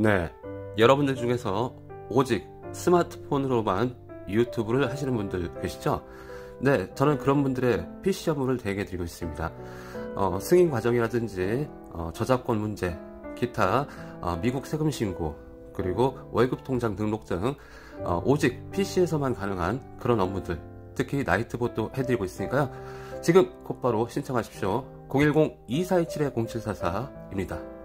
네, 여러분들 중에서 오직 스마트폰으로만 유튜브를 하시는 분들 계시죠? 네, 저는 그런 분들의 PC 업무를 대행해 드리고 있습니다. 어, 승인 과정이라든지 어, 저작권 문제, 기타 어, 미국 세금 신고, 그리고 월급 통장 등록 등 어, 오직 PC에서만 가능한 그런 업무들, 특히 나이트봇도 해드리고 있으니까요. 지금 곧바로 신청하십시오. 010-2427-0744입니다.